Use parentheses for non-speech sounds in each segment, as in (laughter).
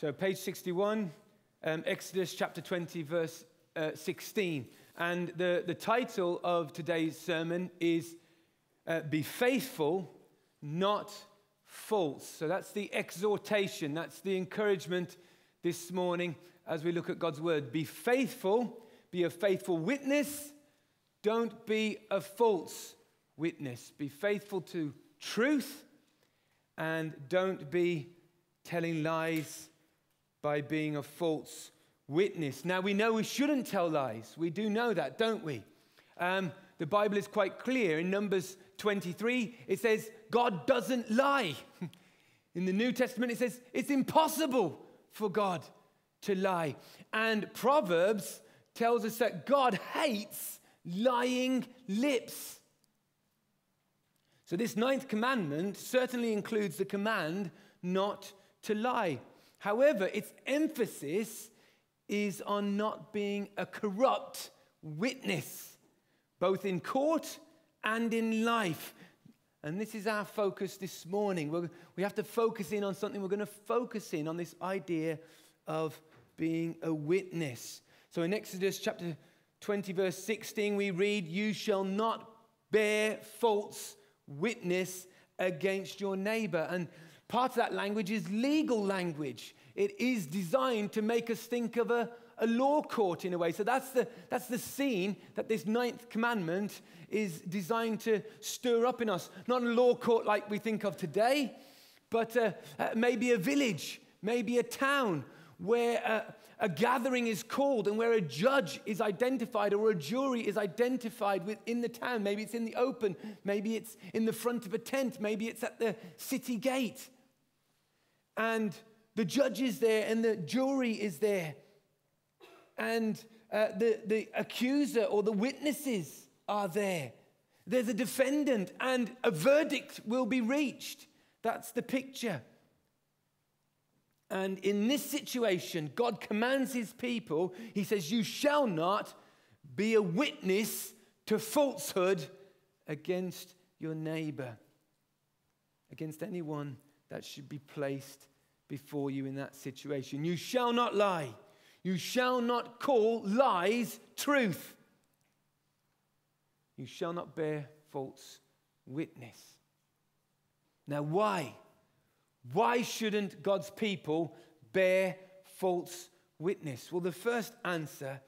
So, page 61, um, Exodus chapter 20, verse uh, 16. And the, the title of today's sermon is uh, Be Faithful, Not False. So, that's the exhortation, that's the encouragement this morning as we look at God's word. Be faithful, be a faithful witness, don't be a false witness. Be faithful to truth and don't be telling lies by being a false witness. Now, we know we shouldn't tell lies. We do know that, don't we? Um, the Bible is quite clear. In Numbers 23, it says, God doesn't lie. (laughs) In the New Testament, it says, it's impossible for God to lie. And Proverbs tells us that God hates lying lips. So, this ninth commandment certainly includes the command not to lie. However, its emphasis is on not being a corrupt witness, both in court and in life. And this is our focus this morning. We're, we have to focus in on something. We're going to focus in on this idea of being a witness. So in Exodus chapter 20, verse 16, we read, You shall not bear false witness against your neighbor. And Part of that language is legal language. It is designed to make us think of a, a law court in a way. So that's the, that's the scene that this ninth commandment is designed to stir up in us. Not a law court like we think of today, but uh, uh, maybe a village, maybe a town where uh, a gathering is called and where a judge is identified or a jury is identified within the town. Maybe it's in the open, maybe it's in the front of a tent, maybe it's at the city gate and the judge is there and the jury is there. And uh, the, the accuser or the witnesses are there. There's a defendant and a verdict will be reached. That's the picture. And in this situation god commands his people. He says you shall not be a witness to falsehood against your neighbor against anyone that should be placed before you in that situation. You shall not lie. You shall not call lies truth. You shall not bear false witness. Now, why? Why shouldn't God's people bear false witness? Well, the first answer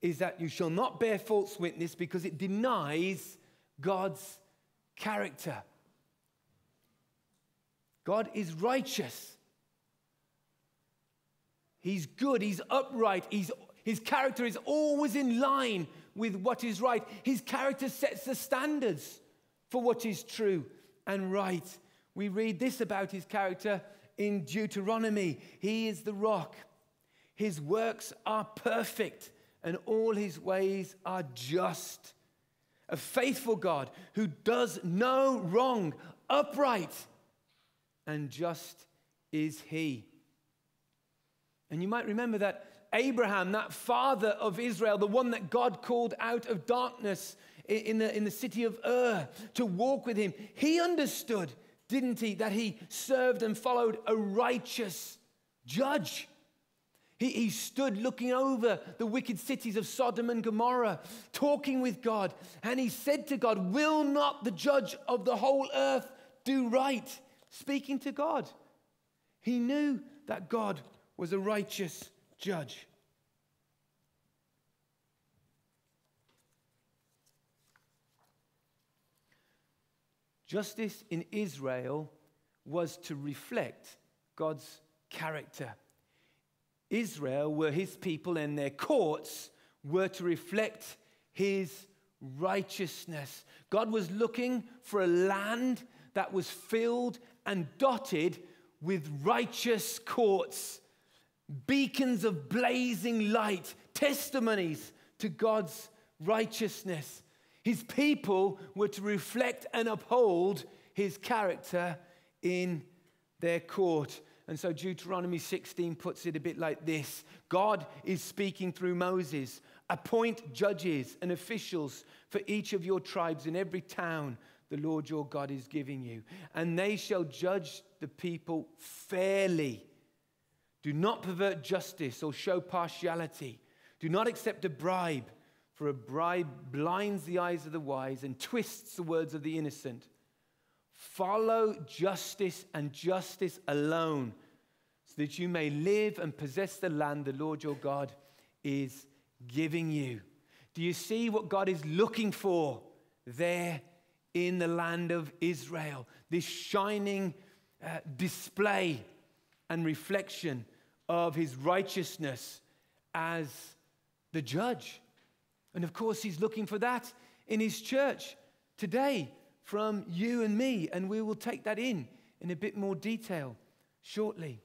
is that you shall not bear false witness because it denies God's character. God is righteous. He's good, he's upright, he's, his character is always in line with what is right. His character sets the standards for what is true and right. We read this about his character in Deuteronomy He is the rock, his works are perfect, and all his ways are just. A faithful God who does no wrong, upright and just is he. And you might remember that Abraham, that father of Israel, the one that God called out of darkness in the, in the city of Ur to walk with him, he understood, didn't he, that he served and followed a righteous judge. He, he stood looking over the wicked cities of Sodom and Gomorrah, talking with God, and he said to God, Will not the judge of the whole earth do right? speaking to God. He knew that God was a righteous judge. Justice in Israel was to reflect God's character. Israel were his people, and their courts were to reflect his righteousness. God was looking for a land that was filled and dotted with righteous courts, beacons of blazing light, testimonies to God's righteousness. His people were to reflect and uphold his character in their court. And so Deuteronomy 16 puts it a bit like this God is speaking through Moses. Appoint judges and officials for each of your tribes in every town the Lord your God is giving you. And they shall judge the people fairly Do not pervert justice or show partiality. Do not accept a bribe, for a bribe blinds the eyes of the wise and twists the words of the innocent. Follow justice and justice alone, so that you may live and possess the land the Lord your God is giving you. Do you see what God is looking for there in the land of Israel? This shining uh, display and reflection of his righteousness as the judge. And of course, he's looking for that in his church today from you and me, and we will take that in in a bit more detail shortly.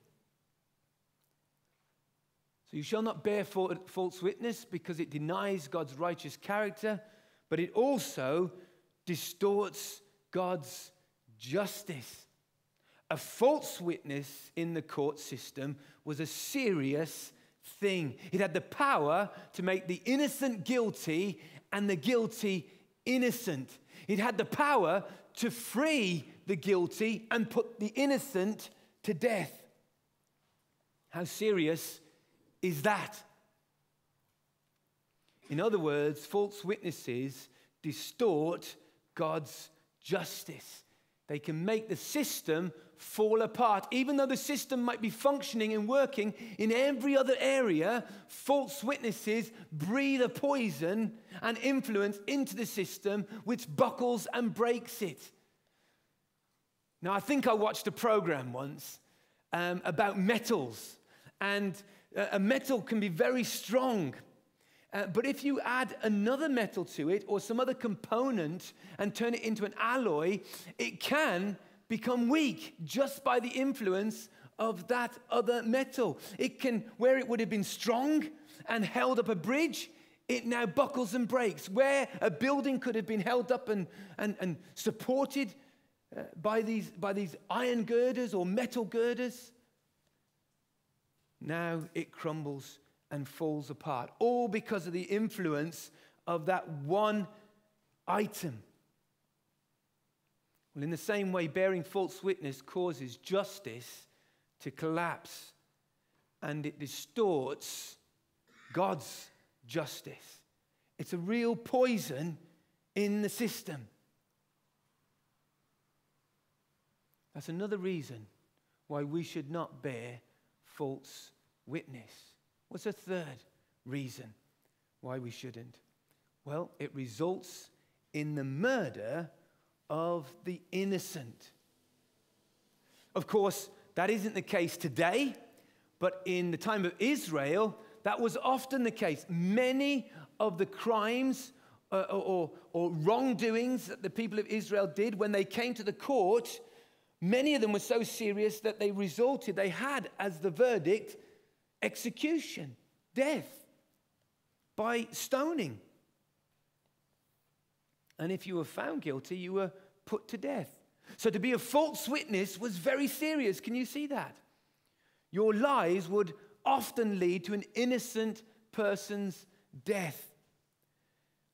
So you shall not bear false witness because it denies God's righteous character, but it also distorts God's justice. A false witness in the court system was a serious thing. It had the power to make the innocent guilty and the guilty innocent. It had the power to free the guilty and put the innocent to death. How serious is that? In other words, false witnesses distort God's justice. They can make the system fall apart. Even though the system might be functioning and working in every other area, false witnesses breathe a poison and influence into the system which buckles and breaks it. Now, I think I watched a program once um, about metals, and uh, a metal can be very strong. Uh, but if you add another metal to it or some other component and turn it into an alloy, it can become weak just by the influence of that other metal. It can, where it would have been strong and held up a bridge, it now buckles and breaks. Where a building could have been held up and, and, and supported uh, by, these, by these iron girders or metal girders, now it crumbles and falls apart, all because of the influence of that one item. Well, in the same way, bearing false witness causes justice to collapse and it distorts God's justice. It's a real poison in the system. That's another reason why we should not bear false witness. What's a third reason why we shouldn't? Well, it results in the murder of the innocent. Of course, that isn't the case today, but in the time of Israel, that was often the case. Many of the crimes uh, or, or, wrongdoings that the people of Israel did when they came to the court, many of them were so serious that they resulted, they had as the verdict execution, death by stoning. And if you were found guilty, you were put to death. So to be a false witness was very serious. Can you see that? Your lies would often lead to an innocent person's death.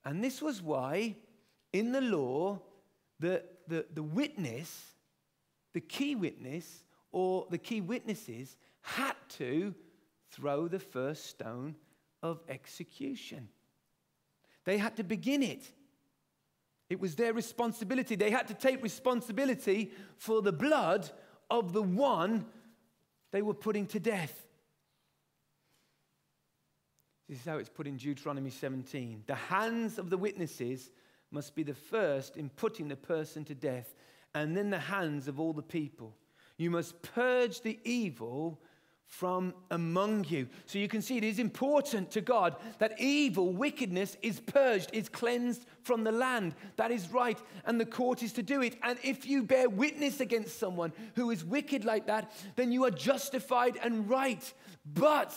And this was why, in the law, the, the, the witness, the key witness, or the key witnesses had to throw the first stone of execution. They had to begin it. It was their responsibility. They had to take responsibility for the blood of the one they were putting to death. This is how it's put in Deuteronomy 17. The hands of the witnesses must be the first in putting the person to death, and then the hands of all the people. You must purge the evil from among you. So you can see it is important to God that evil, wickedness is purged, is cleansed from the land. That is right, and the court is to do it. And if you bear witness against someone who is wicked like that, then you are justified and right. But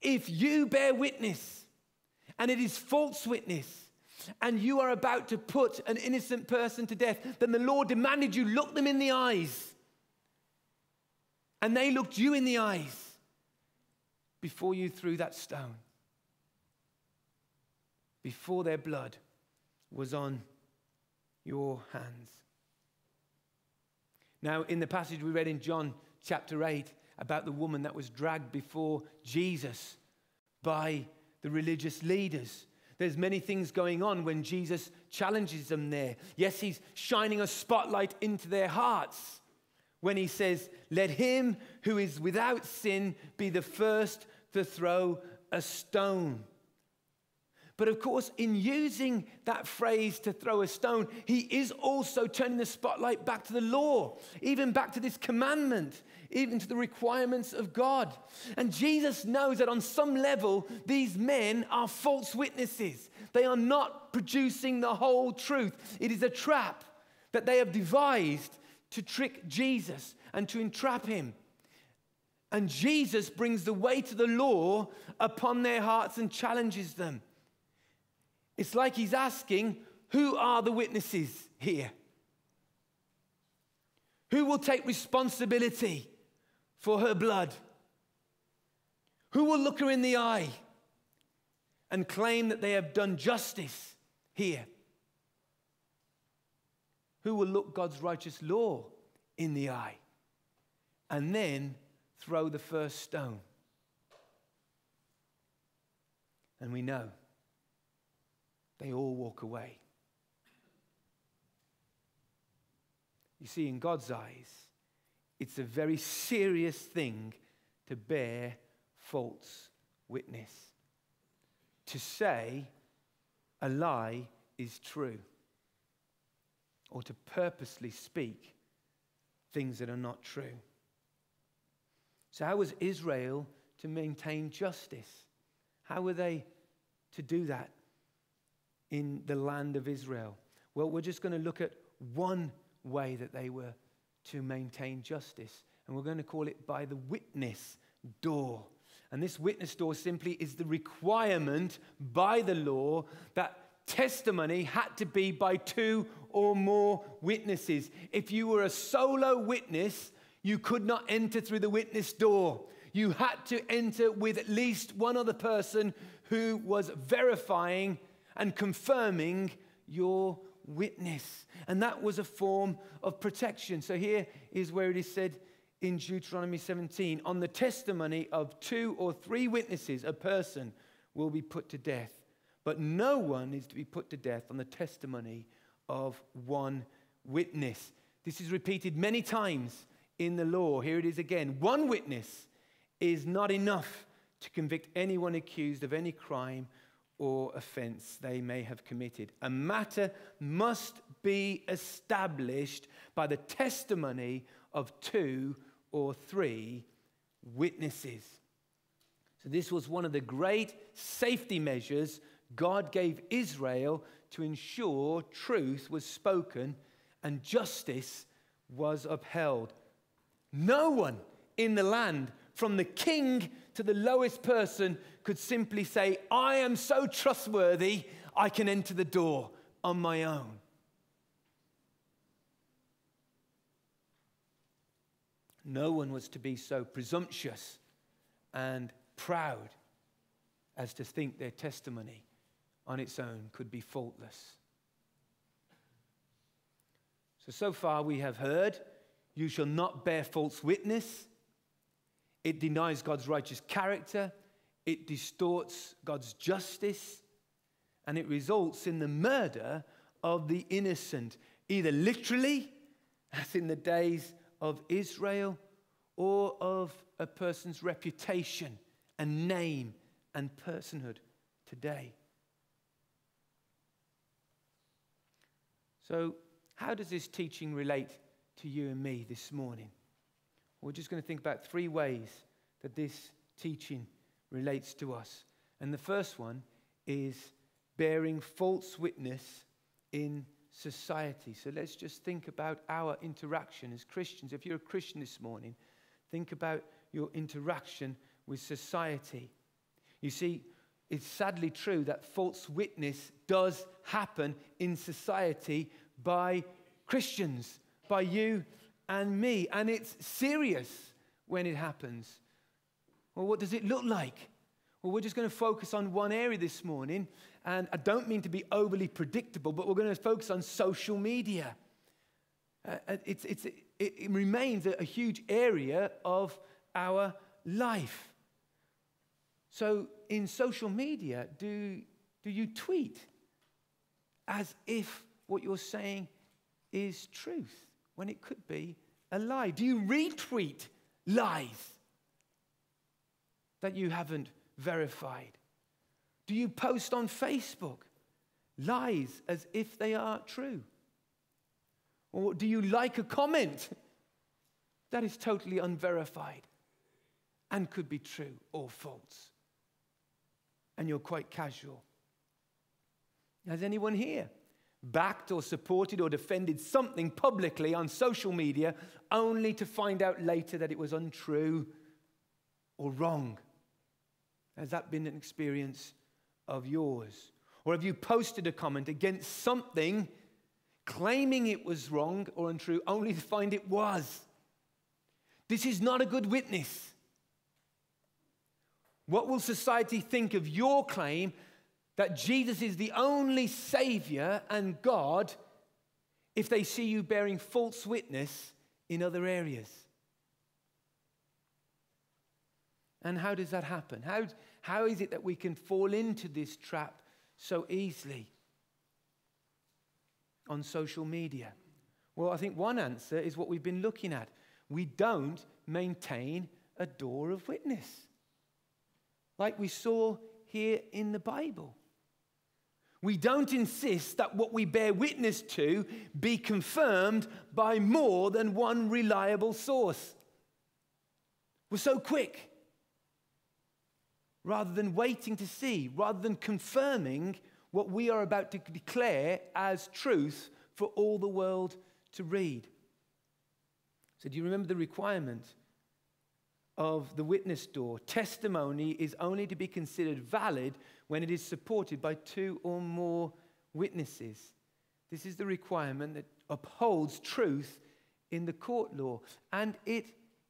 if you bear witness and it is false witness, and you are about to put an innocent person to death, then the Lord demanded you look them in the eyes and they looked you in the eyes before you threw that stone, before their blood was on your hands. Now, in the passage we read in John chapter 8, about the woman that was dragged before Jesus by the religious leaders. There's many things going on when Jesus challenges them there. Yes, he's shining a spotlight into their hearts when he says, Let him who is without sin be the first to throw a stone. But of course, in using that phrase to throw a stone, he is also turning the spotlight back to the law, even back to this commandment, even to the requirements of God. And Jesus knows that on some level, these men are false witnesses. They are not producing the whole truth. It is a trap that they have devised to trick Jesus and to entrap him. And Jesus brings the weight of the law upon their hearts and challenges them. It's like he's asking, Who are the witnesses here? Who will take responsibility for her blood? Who will look her in the eye and claim that they have done justice here? Who will look God's righteous law in the eye and then throw the first stone? And we know they all walk away. You see, in God's eyes, it's a very serious thing to bear false witness. To say a lie is true, or to purposely speak things that are not true. So, how was Israel to maintain justice? How were they to do that? in the land of Israel? Well, we're just going to look at one way that they were to maintain justice, and we're going to call it by the witness door. And this witness door simply is the requirement by the law that testimony had to be by two or more witnesses. If you were a solo witness, you could not enter through the witness door. You had to enter with at least one other person who was verifying and confirming your witness. And that was a form of protection. So here is where it is said in Deuteronomy 17 on the testimony of two or three witnesses, a person will be put to death. But no one is to be put to death on the testimony of one witness. This is repeated many times in the law. Here it is again. One witness is not enough to convict anyone accused of any crime or offense they may have committed. A matter must be established by the testimony of two or three witnesses. So, this was one of the great safety measures God gave Israel to ensure truth was spoken and justice was upheld. No one in the land, from the king to the lowest person, could simply say, I am so trustworthy, I can enter the door on my own. No one was to be so presumptuous and proud as to think their testimony on its own could be faultless. So, so far we have heard, you shall not bear false witness. It denies God's righteous character it distorts God's justice, and it results in the murder of the innocent, either literally, as in the days of Israel, or of a person's reputation and name and personhood today. So, how does this teaching relate to you and me this morning? We're just going to think about three ways that this teaching relates to us. And the first one is bearing false witness in society. So let's just think about our interaction as Christians. If you're a Christian this morning, think about your interaction with society. You see, it's sadly true that false witness does happen in society by Christians, by you and me. And it's serious when it happens. Well, what does it look like? Well, we're just going to focus on one area this morning. And I don't mean to be overly predictable, but we're going to focus on social media. Uh, uh it's, it's, it, it, remains a, a, huge area of our life. So, in social media, do, do you tweet as if what you're saying is truth when it could be a lie? Do you retweet lies that you haven't verified? Do you post on Facebook lies as if they are true? Or do you like a comment that is totally unverified and could be true or false? And you're quite casual. Has anyone here backed or supported or defended something publicly on social media only to find out later that it was untrue or wrong? Has that been an experience of yours? Or have you posted a comment against something claiming it was wrong or untrue only to find it was? This is not a good witness. What will society think of your claim that Jesus is the only Savior and God if they see you bearing false witness in other areas? And how does that happen? How, how is it that we can fall into this trap so easily on social media? Well, I think one answer is what we've been looking at. We don't maintain a door of witness, like we saw here in the Bible. We don't insist that what we bear witness to be confirmed by more than one reliable source. We're so quick. Rather than waiting to see, rather than confirming what we are about to declare as truth for all the world to read. So, do you remember the requirement of the witness door? Testimony is only to be considered valid when it is supported by two or more witnesses. This is the requirement that upholds truth in the court law, and it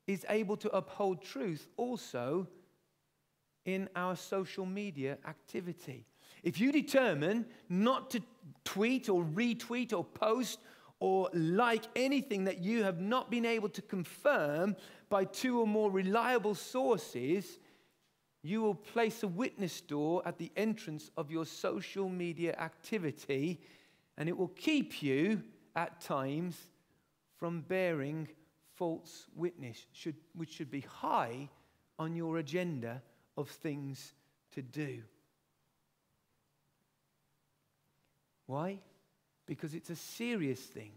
is able to uphold truth also in our social media activity. If you determine not to tweet or retweet or post or like anything that you have not been able to confirm by two or more reliable sources, you will place a witness door at the entrance of your social media activity, and it will keep you at times from bearing false witness, should, which should be high on your agenda of things to do. Why? Because it's a serious thing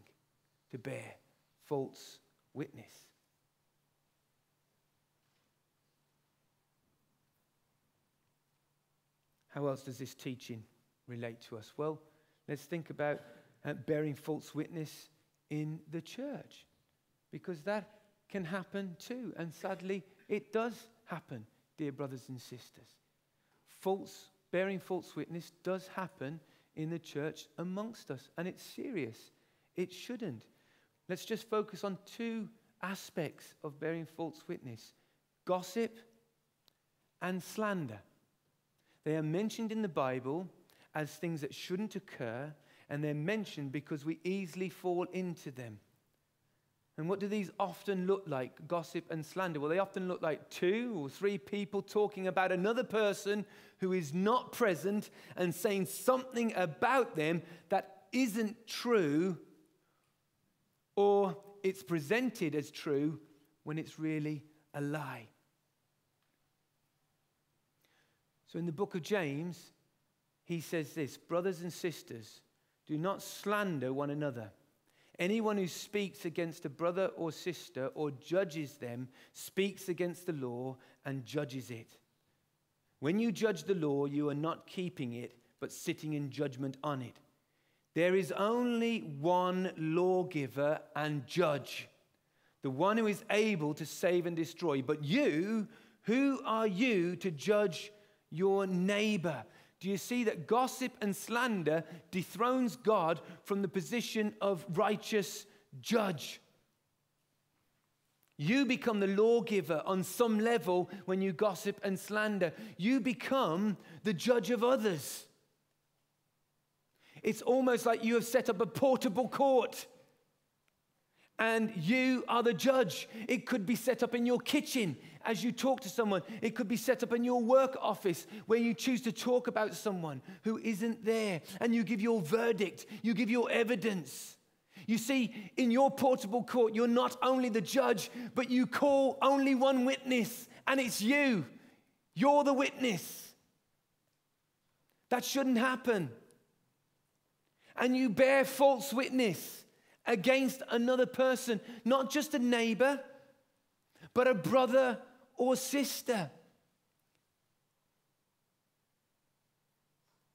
to bear false witness. How else does this teaching relate to us? Well, let's think about uh, bearing false witness in the church, because that can happen too. And sadly, it does happen, dear brothers and sisters. False, bearing false witness does happen in the church amongst us, and it's serious. It shouldn't. Let's just focus on two aspects of bearing false witness gossip and slander. They are mentioned in the Bible as things that shouldn't occur, and they're mentioned because we easily fall into them. And what do these often look like, gossip and slander? Well, they often look like two or three people talking about another person who is not present and saying something about them that isn't true, or it's presented as true when it's really a lie. So in the book of James, he says this Brothers and sisters, do not slander one another. Anyone who speaks against a brother or sister or judges them speaks against the law and judges it. When you judge the law, you are not keeping it, but sitting in judgment on it. There is only one lawgiver and judge, the one who is able to save and destroy. But you, who are you to judge your neighbor. Do you see that gossip and slander dethrones God from the position of righteous judge? You become the lawgiver on some level when you gossip and slander. You become the judge of others. It's almost like you have set up a portable court and you are the judge. It could be set up in your kitchen as you talk to someone. It could be set up in your work office where you choose to talk about someone who isn't there and you give your verdict, you give your evidence. You see, in your portable court, you're not only the judge, but you call only one witness, and it's you. You're the witness. That shouldn't happen. And you bear false witness against another person, not just a neighbor, but a brother or sister.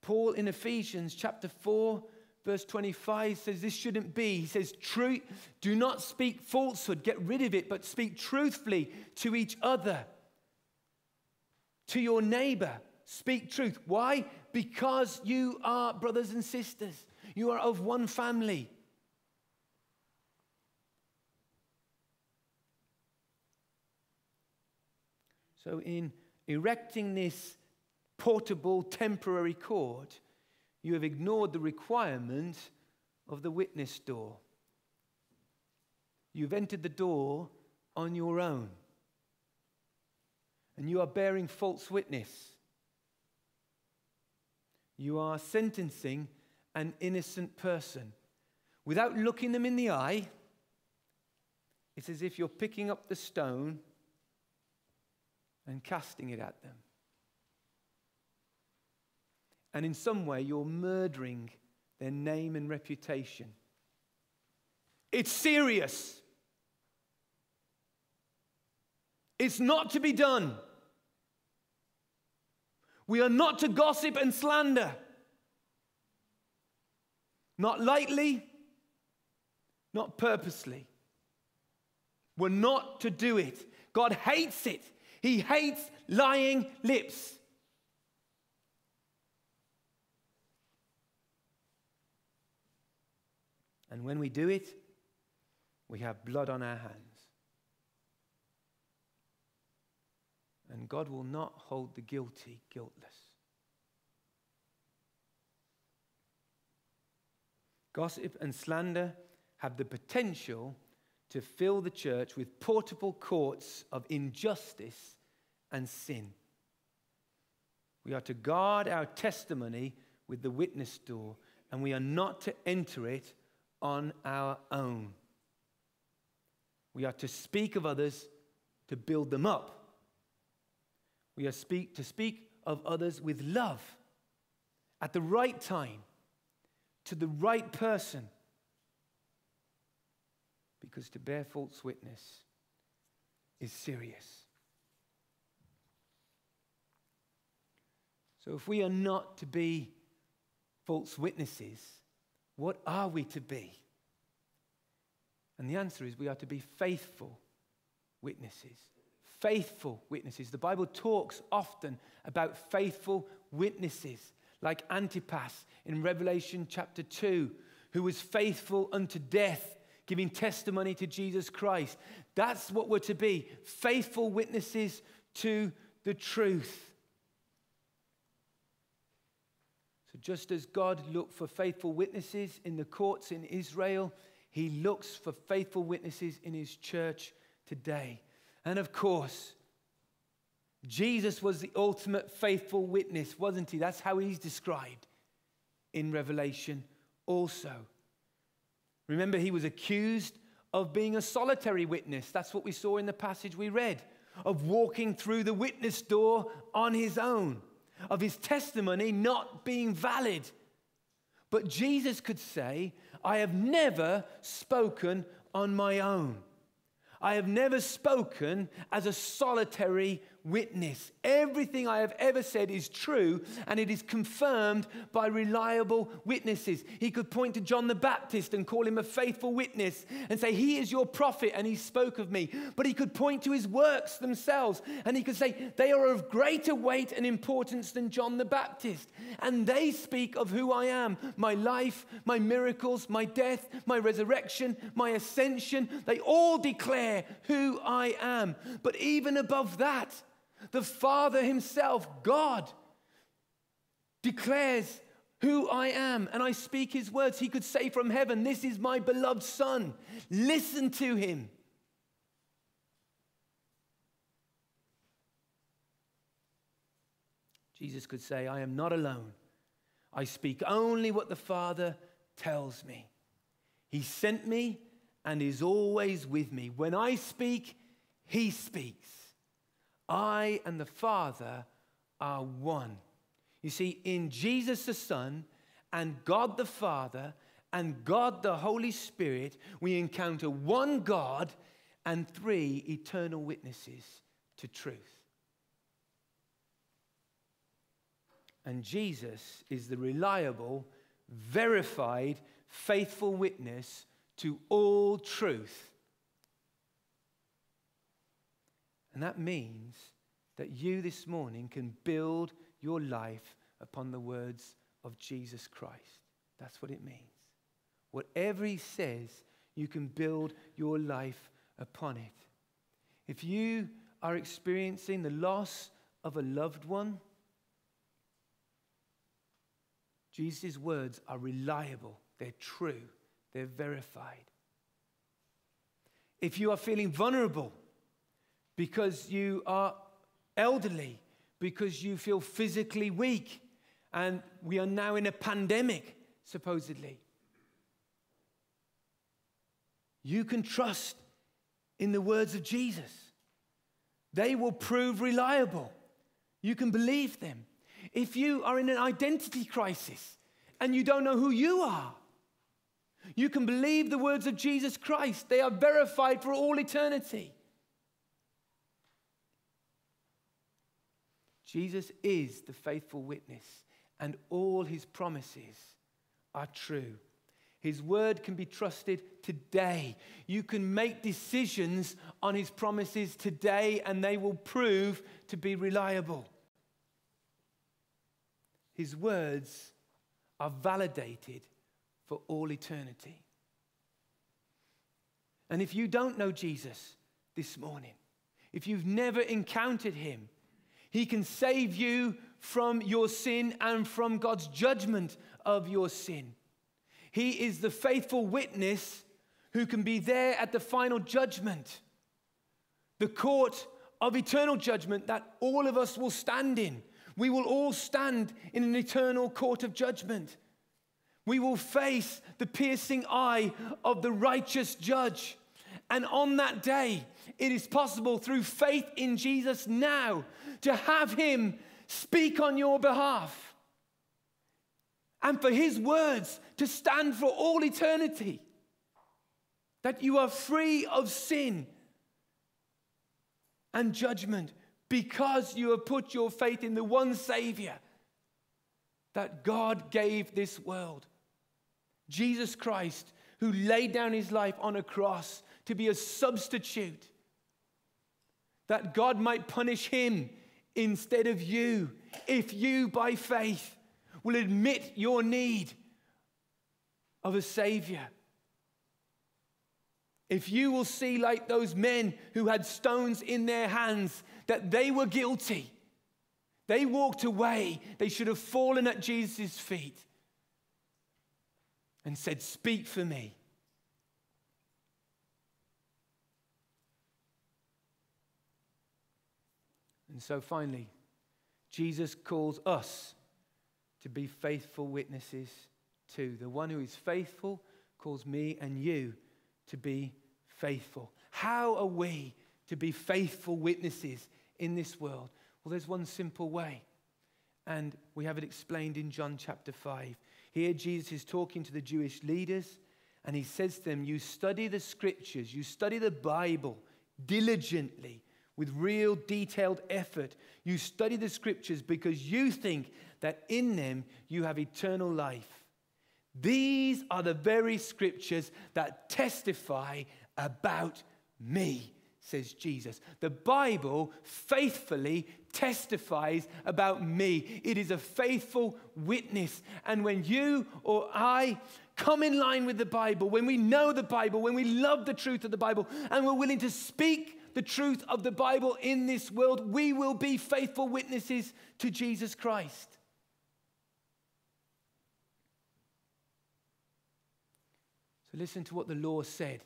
Paul in Ephesians chapter 4 verse 25 says this shouldn't be. He says, Truth, do not speak falsehood, get rid of it, but speak truthfully to each other, to your neighbor. Speak truth. Why? Because you are brothers and sisters, you are of one family. So, in erecting this portable temporary court, you have ignored the requirement of the witness door. You've entered the door on your own. And you are bearing false witness. You are sentencing an innocent person. Without looking them in the eye, it's as if you're picking up the stone and casting it at them and in some way you're murdering their name and reputation. It's serious. It's not to be done. We are not to gossip and slander. Not lightly, not purposely. We're not to do it. God hates it. He hates lying lips. And when we do it, we have blood on our hands. And God will not hold the guilty guiltless. Gossip and slander have the potential to fill the church with portable courts of injustice and sin. We are to guard our testimony with the witness door, and we are not to enter it on our own. We are to speak of others to build them up. We are speak, to speak of others with love at the right time to the right person. Because to bear false witness is serious. So if we are not to be false witnesses, what are we to be? And the answer is we are to be faithful witnesses. Faithful witnesses. The Bible talks often about faithful witnesses, like Antipas in Revelation chapter 2, who was faithful unto death, giving testimony to Jesus Christ. That's what we're to be faithful witnesses to the truth. So, just as God looked for faithful witnesses in the courts in Israel, he looks for faithful witnesses in his church today. And of course, Jesus was the ultimate faithful witness, wasn't he? That's how he's described in Revelation also. Remember, he was accused of being a solitary witness. That's what we saw in the passage we read, of walking through the witness door on his own of his testimony not being valid. But Jesus could say, I have never spoken on my own. I have never spoken as a solitary witness. Everything I have ever said is true and it is confirmed by reliable witnesses. He could point to John the Baptist and call him a faithful witness and say, He is your prophet and he spoke of me. But he could point to his works themselves and he could say, They are of greater weight and importance than John the Baptist. And they speak of who I am my life, my miracles, my death, my resurrection, my ascension. They all declare who I am. But even above that, the Father Himself, God, declares who I am, and I speak His words. He could say from heaven, This is my beloved Son. Listen to Him. Jesus could say, I am not alone. I speak only what the Father tells me. He sent me and is always with me. When I speak, He speaks. I and the Father are one. You see, in Jesus the Son and God the Father and God the Holy Spirit, we encounter one God and three eternal witnesses to truth. And Jesus is the reliable, verified, faithful witness to all truth. And that means that you this morning can build your life upon the words of Jesus Christ. That's what it means. Whatever he says, you can build your life upon it. If you are experiencing the loss of a loved one, Jesus' words are reliable, they're true, they're verified. If you are feeling vulnerable because you are elderly, because you feel physically weak, and we are now in a pandemic, supposedly, you can trust in the words of Jesus. They will prove reliable. You can believe them. If you are in an identity crisis and you don't know who you are, you can believe the words of Jesus Christ. They are verified for all eternity. Jesus is the faithful witness, and all his promises are true. His word can be trusted today. You can make decisions on his promises today, and they will prove to be reliable. His words are validated for all eternity. And if you don't know Jesus this morning, if you've never encountered him, he can save you from your sin and from God's judgment of your sin. He is the faithful witness who can be there at the final judgment, the court of eternal judgment that all of us will stand in. We will all stand in an eternal court of judgment. We will face the piercing eye of the righteous judge. And on that day, it is possible through faith in Jesus now to have him speak on your behalf and for his words to stand for all eternity. That you are free of sin and judgment because you have put your faith in the one Savior that God gave this world Jesus Christ, who laid down his life on a cross to be a substitute, that God might punish him instead of you if you, by faith, will admit your need of a Savior. If you will see, like those men who had stones in their hands, that they were guilty. They walked away. They should have fallen at Jesus' feet and said, Speak for me. And so finally, Jesus calls us to be faithful witnesses too. The one who is faithful calls me and you to be faithful. How are we to be faithful witnesses in this world? Well, there's one simple way, and we have it explained in John chapter 5. Here, Jesus is talking to the Jewish leaders, and he says to them, You study the scriptures, you study the Bible diligently, with real detailed effort. You study the scriptures because you think that in them you have eternal life. These are the very scriptures that testify about me says Jesus. The Bible faithfully testifies about me. It is a faithful witness. And when you or I come in line with the Bible, when we know the Bible, when we love the truth of the Bible, and we're willing to speak the truth of the Bible in this world, we will be faithful witnesses to Jesus Christ. So listen to what the law said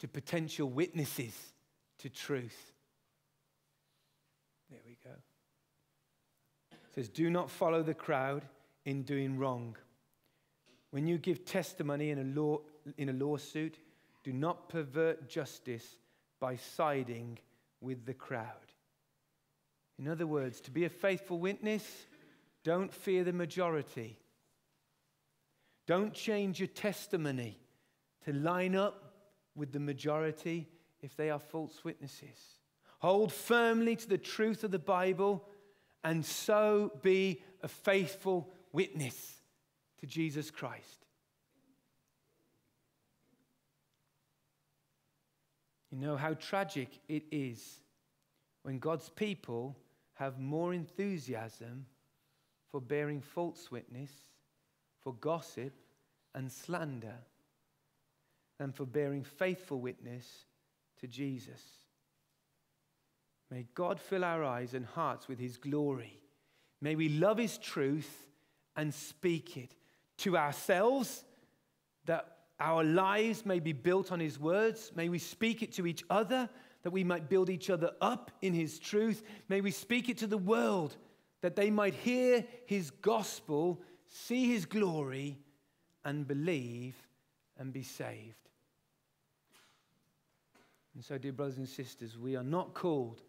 to potential witnesses to truth. There we go. says, Do not follow the crowd in doing wrong. When you give testimony in a, law, in a lawsuit, do not pervert justice by siding with the crowd. In other words, to be a faithful witness, don't fear the majority. Don't change your testimony to line up with the majority if they are false witnesses. Hold firmly to the truth of the Bible and so be a faithful witness to Jesus Christ. You know how tragic it is when God's people have more enthusiasm for bearing false witness, for gossip and slander, than for bearing faithful witness to Jesus. May God fill our eyes and hearts with His glory. May we love His truth and speak it to ourselves, that our lives may be built on His words. May we speak it to each other, that we might build each other up in His truth. May we speak it to the world, that they might hear His gospel, see His glory, and believe and be saved. And so, dear brothers and sisters, we are not called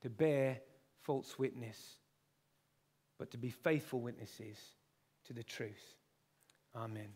to bear false witness, but to be faithful witnesses to the truth. Amen.